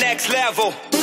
Next level.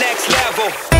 Next level.